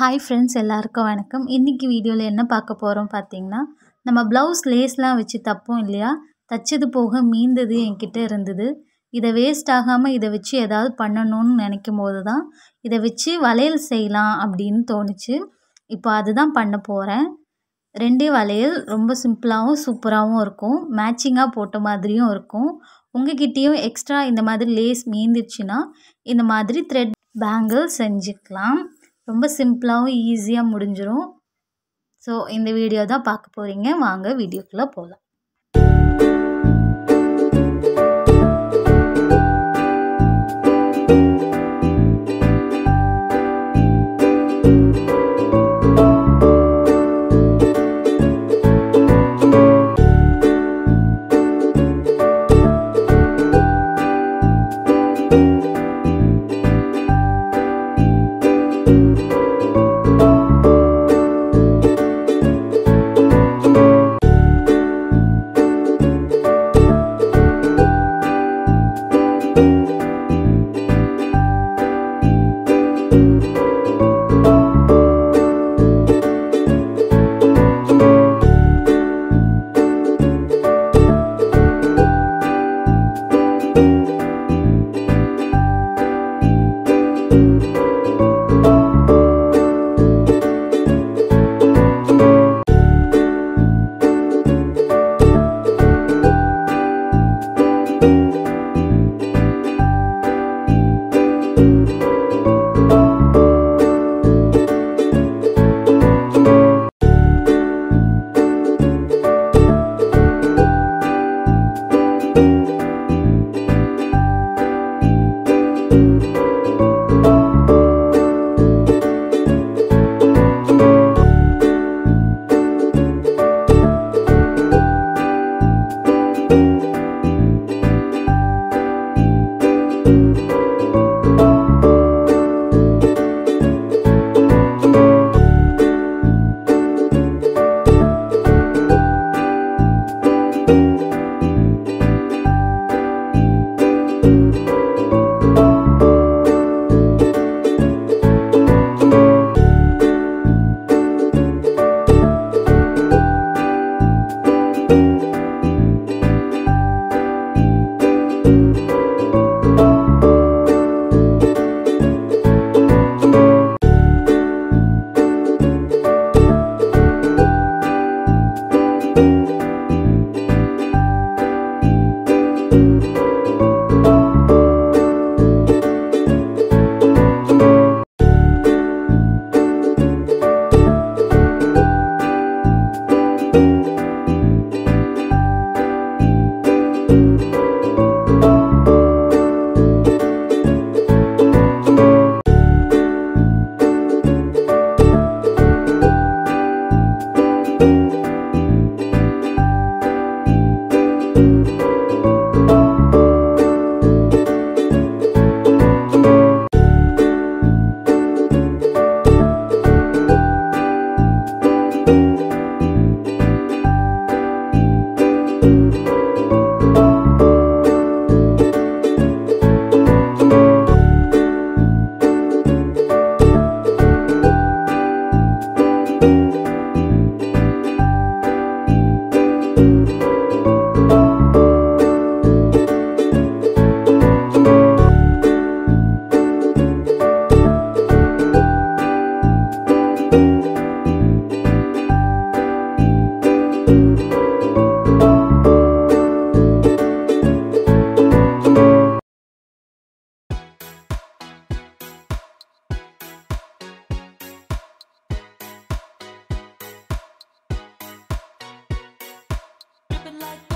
Hi friends எல்லாருக்கும் வணக்கம். இன்றைக்கி வீடியோவில் என்ன பார்க்க போகிறோம் பார்த்தீங்கன்னா நம்ம ப்ளவுஸ் லேஸ்லாம் வச்சு தப்போம் இல்லையா? தச்சது போக மீந்தது என்கிட்ட இருந்தது. இதை வேஸ்ட் ஆகாமல் இதை வச்சு ஏதாவது பண்ணணும்னு நினைக்கும் போது தான் இதை வச்சு வளையல் செய்யலாம் அப்படின்னு தோணுச்சு. இப்போ அதுதான் பண்ண போகிறேன் ரெண்டே வளையல் ரொம்ப சிம்பிளாகவும் சூப்பராகவும் இருக்கும். மேட்சிங்காக போட்ட மாதிரியும் இருக்கும். உங்ககிட்டேயும் எக்ஸ்ட்ரா இந்த மாதிரி லேஸ் மீந்துச்சுன்னா இந்த மாதிரி த்ரெட் பேங்கிள் செஞ்சுக்கலாம். ரொம்ப சிம்பிளாகவும் ஈஸியாக முடிஞ்சிடும் ஸோ இந்த வீடியோ தான் பார்க்க போகிறீங்க வாங்க வீடியோக்குள்ளே போகலாம் like